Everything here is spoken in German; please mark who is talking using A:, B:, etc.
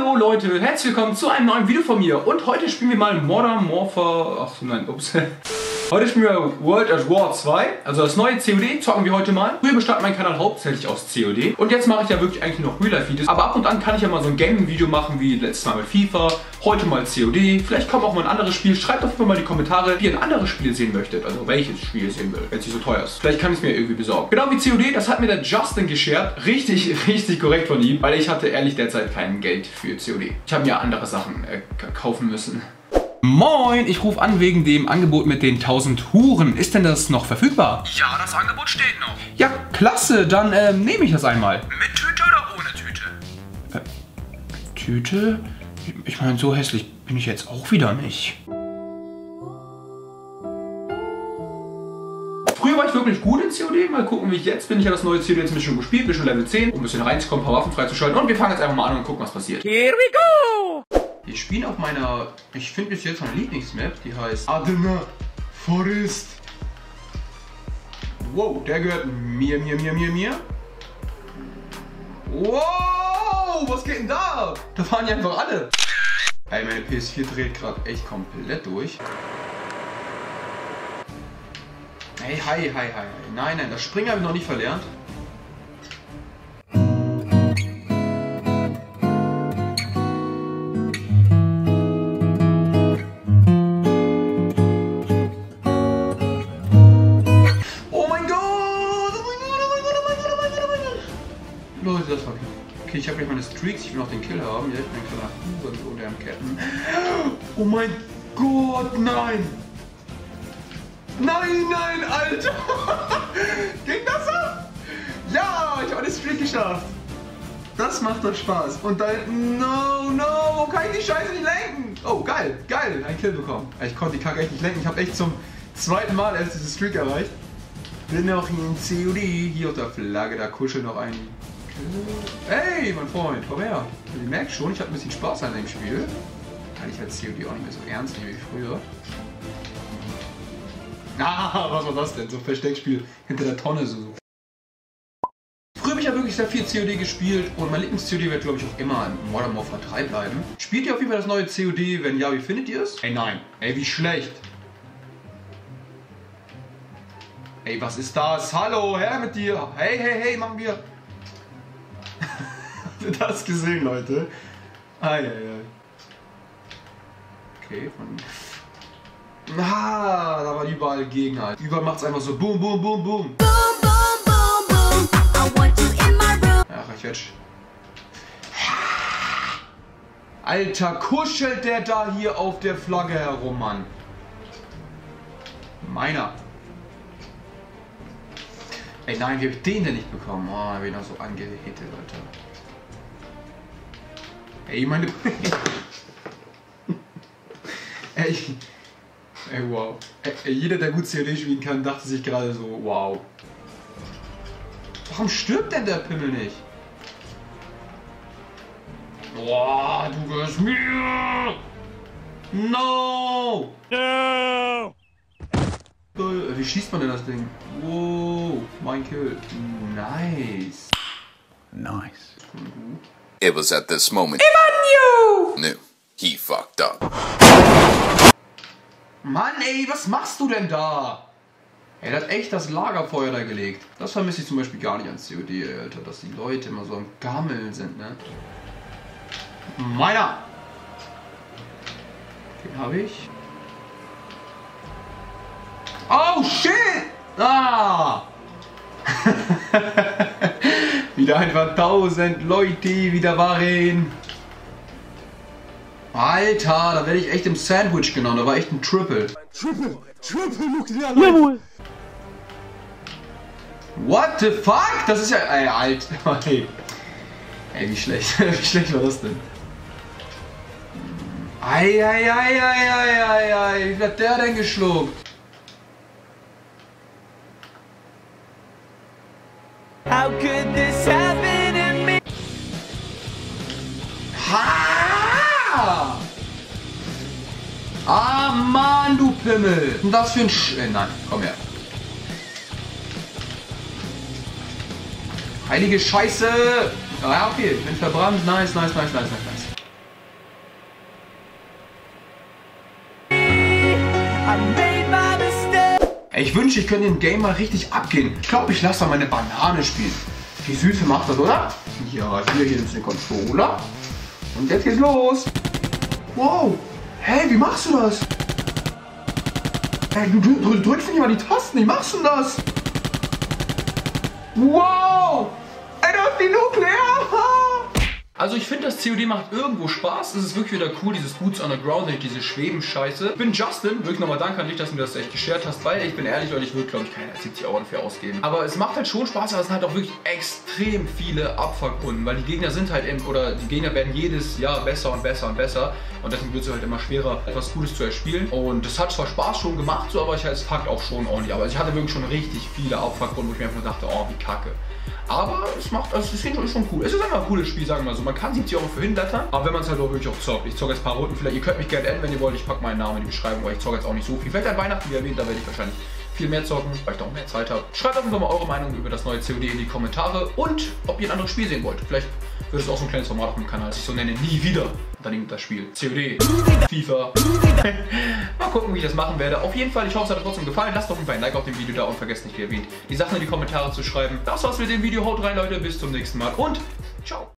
A: Hallo Leute, herzlich willkommen zu einem neuen Video von mir. Und heute spielen wir mal Modern Warfare, ach nein, ups. Heute spielen wir World at War 2, also das neue COD, zocken wir heute mal. Früher bestand mein Kanal hauptsächlich aus COD und jetzt mache ich ja wirklich eigentlich noch Real-Life-Videos. Aber ab und an kann ich ja mal so ein Gaming-Video machen, wie letztes Mal mit FIFA, heute mal COD. Vielleicht kommt auch mal ein anderes Spiel. Schreibt auf jeden Fall mal in die Kommentare, wie ihr ein anderes Spiel sehen möchtet, also welches Spiel ihr sehen will, wenn es nicht so teuer ist. Vielleicht kann ich es mir irgendwie besorgen. Genau wie COD, das hat mir der Justin geshared. Richtig, richtig korrekt von ihm, weil ich hatte ehrlich derzeit kein Geld für COD. Ich habe mir andere Sachen äh, kaufen müssen. Moin, ich rufe an wegen dem Angebot mit den 1000 Huren. Ist denn das noch verfügbar?
B: Ja, das Angebot steht noch.
A: Ja, klasse, dann ähm, nehme ich das einmal.
B: Mit Tüte oder ohne Tüte?
A: Tüte? Ich meine, so hässlich bin ich jetzt auch wieder nicht. Früher war ich wirklich gut in COD. Mal gucken, wie ich jetzt bin. Ich habe das neue COD jetzt ein bisschen gespielt, bin schon Level 10, um ein bisschen reinzukommen, ein paar Waffen freizuschalten. Und wir fangen jetzt einfach mal an und gucken, was passiert.
B: Here we go!
A: Wir spielen auf meiner, ich finde bis jetzt meine Lieblingsmap, die heißt Adena Forest. Wow, der gehört mir, mir, mir, mir, mir. Wow, was geht denn da? Da fahren ja einfach alle. Ey, meine PS4 dreht gerade echt komplett durch. Hey, hi, hi, hi. Nein, nein, das Springen habe ich noch nicht verlernt. Okay, ich habe gleich meine Streaks, ich will noch den Kill haben. Ja, ich kleiner Huren unter dem Ketten. Oh mein Gott, nein! Nein, nein, Alter! Ging das ab? Ja, ich habe eine Streak geschafft. Das macht doch Spaß. Und dann, no, no, kann ich die Scheiße nicht lenken? Oh, geil, geil, ein Kill bekommen. Ich konnte die Kacke echt nicht lenken. Ich habe echt zum zweiten Mal erst diese Streak erreicht. Bin noch in COD. Hier auf der Flagge, da kuschelt noch ein. Hey, mein Freund, komm her. Ihr merkt schon, ich habe ein bisschen Spaß an dem Spiel. Kann ich halt COD auch nicht mehr so ernst nehmen wie früher. Ah, was war das denn? So ein Versteckspiel hinter der Tonne so. Früher habe ich ja wirklich sehr viel COD gespielt und mein Lieblings-COD wird glaube ich auch immer in Modern Warfare 3 bleiben. Spielt ihr auf jeden Fall das neue COD? Wenn ja, wie findet ihr es? Ey nein, ey wie schlecht. Ey, was ist das? Hallo, her mit dir. Hey, hey, hey, machen wir. Habt ihr das gesehen, Leute? Eieiei. Okay, von... Ah, da waren überall Gegner. Überall macht es einfach so boom, boom, boom, boom. Ach, ich werde... Alter, kuschelt der da hier auf der Flagge herum, Mann. Meiner. Ey, nein, wie hab ich den denn nicht bekommen? Oh, ich bin noch so angehittet, Alter. Ey, meine... Ey, ey, wow. Ey, jeder, der gut COD spielen kann, dachte sich gerade so, wow. Warum stirbt denn der Pimmel nicht? Boah, du gehörst mir! No!
B: No!
A: Wie schießt man denn das Ding? Wow, mein Kill. Nice.
C: Nice.
D: It was at this moment knew he fucked up.
A: Mann, ey, was machst du denn da? Ey, der hat echt das Lagerfeuer da gelegt. Das vermisse ich zum Beispiel gar nicht an COD, ey, Alter, dass die Leute immer so am Gammeln sind, ne? Meiner! Den habe ich. Oh, shit! Ah! wieder einfach tausend Leute wieder waren. Alter, da werde ich echt im Sandwich genommen. Da war echt ein Triple.
C: Triple, triple nuklear. Jawohl.
A: What the fuck? Das ist ja. Ey, alt. Ey, ey wie schlecht. wie schlecht war das denn? Ei, ei, ei, ei, ei, ei, ei. Wie hat der denn geschluckt?
B: How could this happen to me?
A: Ha! Ah, Mann, du Pimmel! Was für ein Sch... Äh, nein, komm her. Heilige Scheiße! Ah, ja, okay, bin verbrannt. Nice, nice, nice, nice, nice, nice.
B: I made my
A: ich wünsche, ich könnte den Game mal richtig abgehen. Ich glaube, ich lasse da meine Banane spielen. Die Süße macht das, oder? Ja, hier, hier ist der Controller. Und jetzt geht's los. Wow. Hey, wie machst du das? Hey, du, du, du drückst nicht mal die Tasten. Wie machst du das? Wow. Ey, das ist die Nuklear. Also ich finde, das COD macht irgendwo Spaß. Es ist wirklich wieder cool, dieses Boots on the Ground, nicht diese Schweben-Scheiße. Ich bin Justin, wirklich nochmal danke an dich, dass du mir das echt geshared hast, weil ich bin ehrlich, Leute, ich würde glaube ich keine 70 Euro dafür ausgeben. Aber es macht halt schon Spaß, aber es sind halt auch wirklich extrem viele Abfuckrunden, weil die Gegner sind halt im, oder die Gegner werden jedes Jahr besser und besser und besser und deswegen wird es halt immer schwerer, etwas Gutes zu erspielen. Und das hat zwar Spaß schon gemacht, so, aber ich halt, es fuckt auch schon ordentlich. Aber ich hatte wirklich schon richtig viele Abfuckrunden, wo ich mir einfach dachte, oh, wie kacke. Aber es macht, also es ist schon cool. Es ist einfach ein cooles Spiel, sagen wir mal so. Man kann 70 Euro für hinblättern, aber wenn man es halt auch wirklich auch zockt. Ich zocke jetzt ein paar Runden, vielleicht, ihr könnt mich gerne adden, wenn ihr wollt. Ich packe meinen Namen in die Beschreibung, weil ich zocke jetzt auch nicht so viel. Vielleicht an Weihnachten, wie erwähnt, da werde ich wahrscheinlich viel mehr zocken, weil ich da auch mehr Zeit habe. Schreibt auf jeden Fall mal eure Meinung über das neue COD in die Kommentare und ob ihr ein anderes Spiel sehen wollt. Vielleicht wird es auch so ein kleines Format auf dem Kanal, das ich so nenne, nie wieder. Und dann eben das Spiel. COD, FIFA. mal gucken, wie ich das machen werde. Auf jeden Fall, ich hoffe, es hat euch trotzdem gefallen. Lasst auf jeden Fall ein Like auf dem Video da und vergesst nicht, wie erwähnt, die Sachen in die Kommentare zu schreiben. Das war's mit dem Video. Haut rein, Leute. Bis zum nächsten Mal und ciao.